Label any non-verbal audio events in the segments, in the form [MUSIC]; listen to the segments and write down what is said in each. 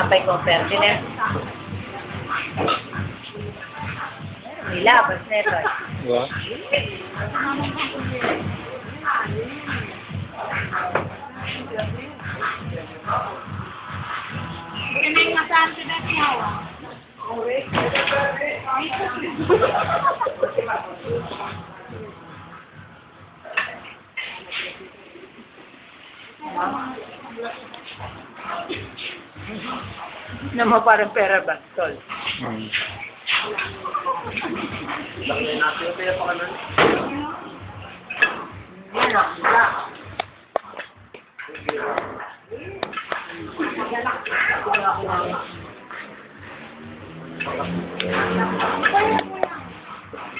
Apay ko, Ferdinand. Nila, bas neto. Diba? Ano yung masahan sa dati hawa? Naman parang pera bastol. Mm.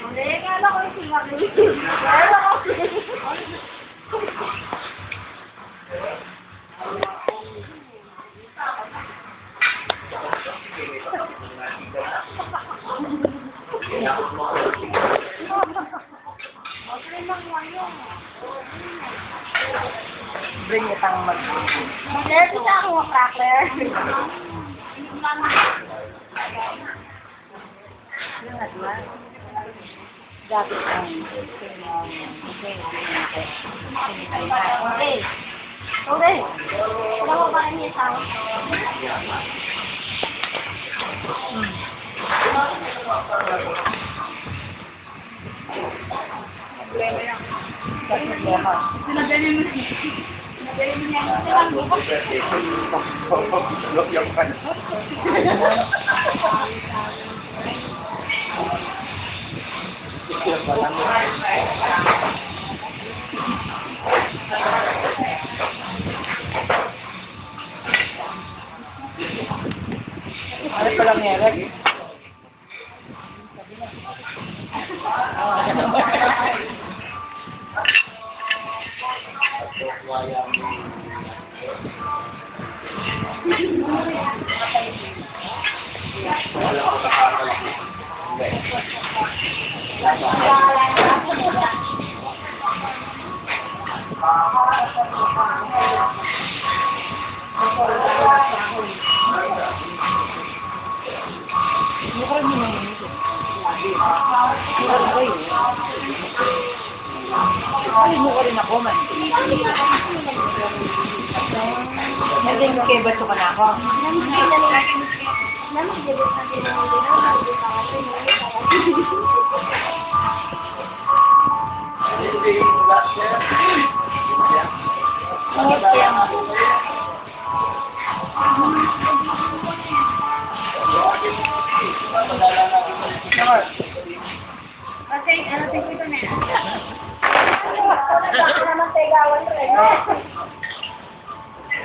Hindi, kala [LAUGHS] ko yung sinabi. Kala ko. Bring it ang mag... Mag-air ko sa ako, crackler. Yung adwa. Dapat ang... Okay. Okay. Wala ko ba niya sa Sinadali mo siya. Sinadali mo niya. Sinadali mo siya. Ano palang meron? Hindi mo ko rin ako man. Naging kay bato ka na ako. Ingit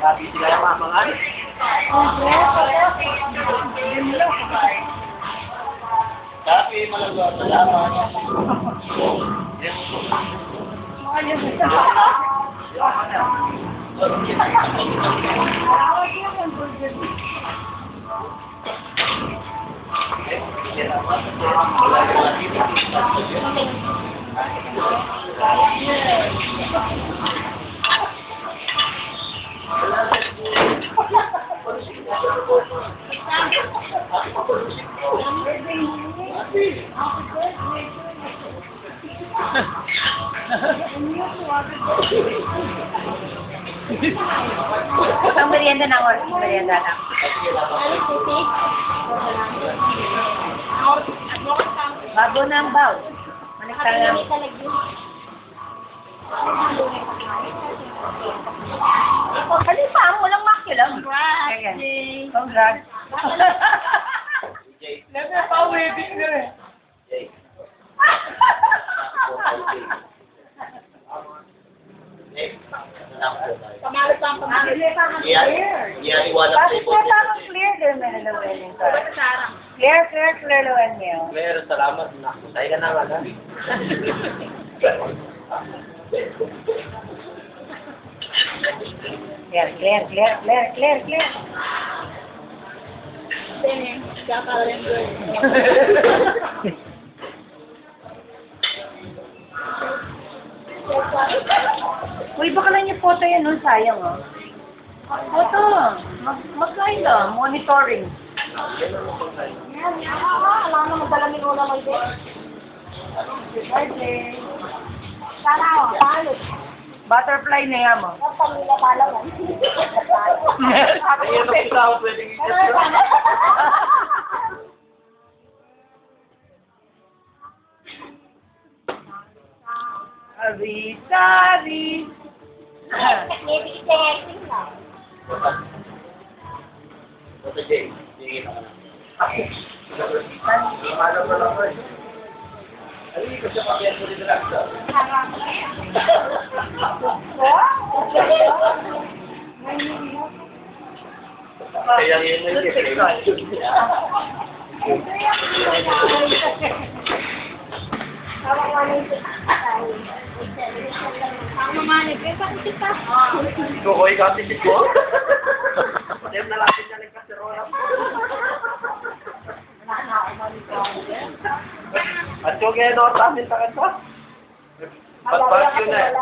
Sabi sila yung mga mga Sabi malagawa salamat. Ang merienda ng oras, merienda lang. Bago na ang baw. Manikta lang. Alin pa, ang makilam. Ayan. Congrats. Never pa wedding na eh. Pamalit pa ang pamalit. Iya, iwanan Bakit mo parang clear din may nalawin? Sarang. Clear, clear, clear lawan niyo. Meron salamat na. Tayo ka naman, Clear, clear, clear, clear, clear, clear. Sini, kakarin ko. Uy, baka lang yung photo yan, no? Sayang, oh. Ito, mag mag-line na, monitoring. Yan, yan. Alam mo, magdalamin mo naman din. Birthday. Sana ako, palot. Butterfly na yan mo. Ang pamilya pala yan. Ayun ang isa ako pwedeng. Ari, sari. Maybe it's a acting na. Basta Jay, sige na ka na. Paano mo lang ba eh? Ay, kasi pakiyan mo din lang sa. Kaya yun na yun. Kukoy ka si ko. Dem na lapit na ng kaserola. At yung kaya doon sa amin takan pa. Pag-bag yun eh.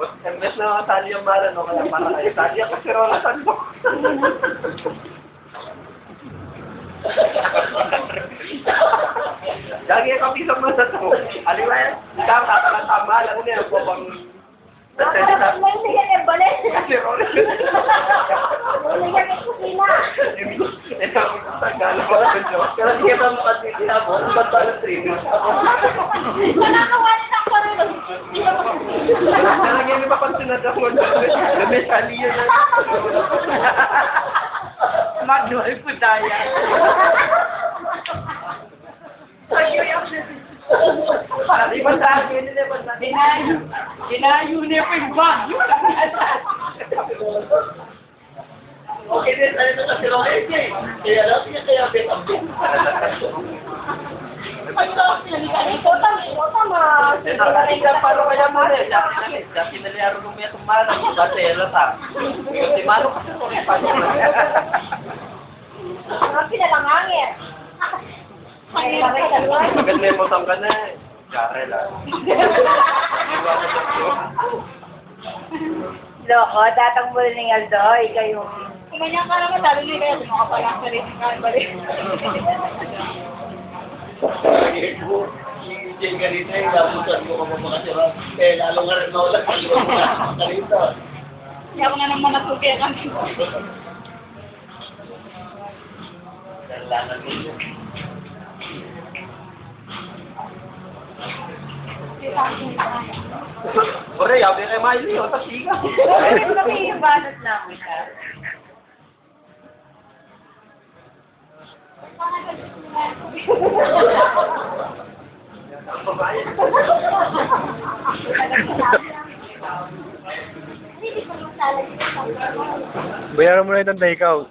Imbes na tali ang mara, no? Kaya para kayo tali ang kaserola sa no. [LAUGHS] Lagi ka pisang mo sa to. Aliwa yan. Ikaw, tatalang tama. Alam mo na yan, bang... Nalagyan ni Bakon sinadya mo na. Lumesali yun na. Magdual po daya. Para sa hindi sa? Dinayo. Dinayo niya po yung bagyo. Okay din, na kasi lang eh. Kaya lang, kaya kaya bet ang bet. Eh, nakakita pa rin kaya mo rin. Dati na rin, na rin arunong may tumalang. Dati yun sa. Si Mano kasi sorry pa Maganda yung mutang ka na eh. Kare lang. Iwanan sa iyo. Loko, tatang mo ni Aldo, ikaw yung... Ganyan ka naman, sabi niya kaya sumaka pa lang sa rin. Diyan ka dito eh, nabutan mo ka makasira. Eh, lalo nga rin mawala ka ka dito. Hindi ako na naman natutupi ang Kailangan mo. Ore, yabi kay Miley, o tasiga. Bakit kami yung banat namin siya? Bayaran mo na itong [LAUGHS]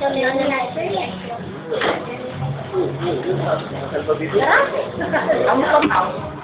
Cho mèo như này tới này. Không không không.